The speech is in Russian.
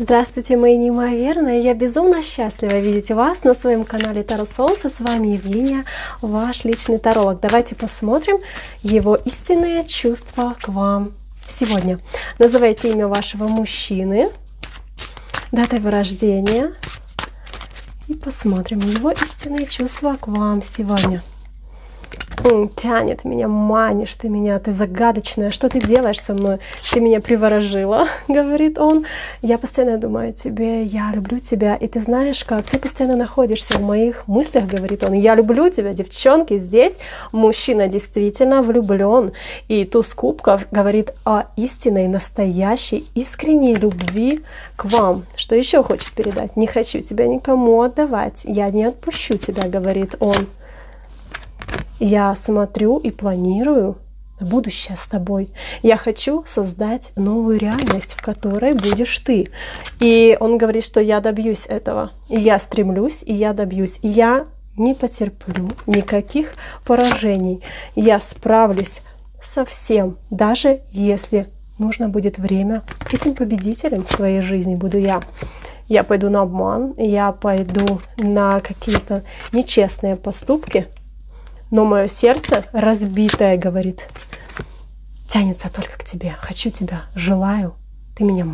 Здравствуйте, мои неимоверные! Я безумно счастлива видеть вас на своем канале Таро Солнце. С вами Евгения, ваш личный таролог. Давайте посмотрим его истинные чувства к вам сегодня. Называйте имя вашего мужчины, дата его рождения. И посмотрим его истинные чувства к вам сегодня тянет меня, манишь ты меня, ты загадочная, что ты делаешь со мной? Ты меня приворожила, говорит он. Я постоянно думаю о тебе, я люблю тебя, и ты знаешь как, ты постоянно находишься в моих мыслях, говорит он. Я люблю тебя, девчонки, здесь мужчина действительно влюблен. И туз кубков говорит о истинной, настоящей, искренней любви к вам. Что еще хочет передать? Не хочу тебя никому отдавать, я не отпущу тебя, говорит он я смотрю и планирую будущее с тобой. Я хочу создать новую реальность, в которой будешь ты. И он говорит, что я добьюсь этого. И я стремлюсь, и я добьюсь. Я не потерплю никаких поражений. Я справлюсь со всем, даже если нужно будет время. Этим победителем в твоей жизни буду я. Я пойду на обман, я пойду на какие-то нечестные поступки, но мое сердце разбитое, говорит, тянется только к тебе. Хочу тебя, желаю, ты меня